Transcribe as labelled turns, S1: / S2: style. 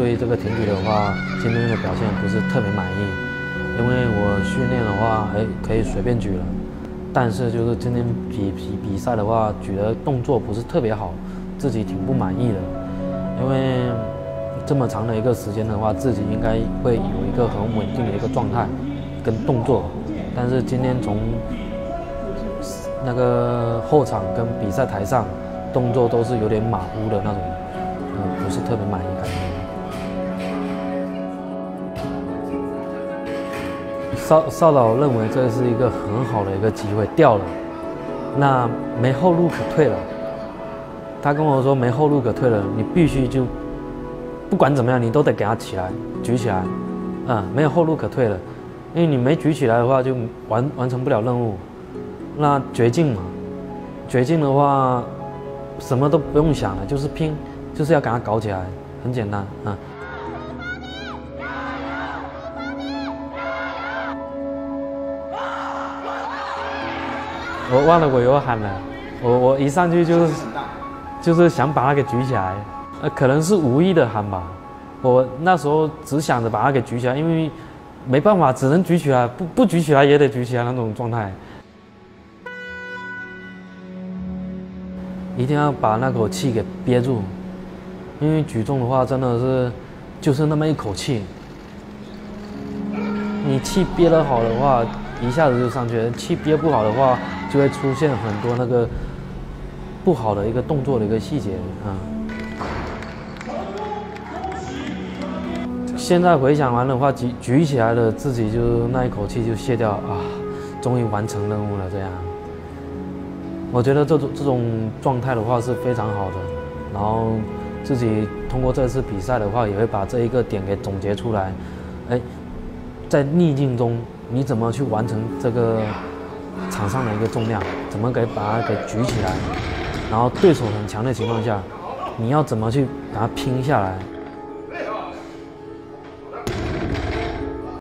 S1: 对这个挺举的话，今天的表现不是特别满意，因为我训练的话，哎，可以随便举了，但是就是今天比比比赛的话，举的动作不是特别好，自己挺不满意的，因为这么长的一个时间的话，自己应该会有一个很稳定的一个状态跟动作，但是今天从那个后场跟比赛台上，动作都是有点马虎的那种，嗯，不是特别满意感觉。邵邵导认为这是一个很好的一个机会，掉了，那没后路可退了。他跟我说没后路可退了，你必须就不管怎么样，你都得给他起来，举起来，啊，没有后路可退了，因为你没举起来的话，就完完成不了任务。那绝境嘛，绝境的话，什么都不用想了，就是拼，就是要给他搞起来，很简单啊。我忘了我有喊了，我我一上去就是就是想把它给举起来，呃，可能是无意的喊吧。我那时候只想着把它给举起来，因为没办法，只能举起来，不不举起来也得举起来那种状态。一定要把那口气给憋住，因为举重的话真的是就是那么一口气，你气憋得好的话，一下子就上去了；气憋不好的话，就会出现很多那个不好的一个动作的一个细节啊。现在回想完的话，举举起来了，自己就那一口气就卸掉啊，终于完成任务了，这样。我觉得这种这种状态的话是非常好的，然后自己通过这次比赛的话，也会把这一个点给总结出来。哎，在逆境中你怎么去完成这个场上的一个重量？怎么给把它给举起来？然后对手很强的情况下，你要怎么去把它拼下来？